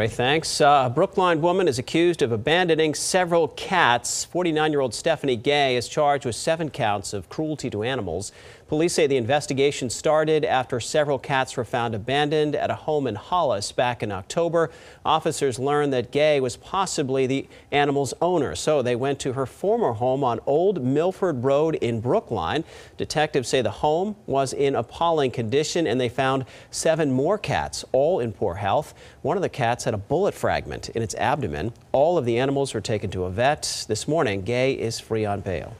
Ray, thanks. Uh, a Brookline woman is accused of abandoning several cats. 49-year-old Stephanie Gay is charged with seven counts of cruelty to animals. Police say the investigation started after several cats were found abandoned at a home in Hollis back in October. Officers learned that Gay was possibly the animal's owner, so they went to her former home on Old Milford Road in Brookline. Detectives say the home was in appalling condition and they found seven more cats, all in poor health. One of the cats had a bullet fragment in its abdomen. All of the animals were taken to a vet. This morning, Gay is free on bail.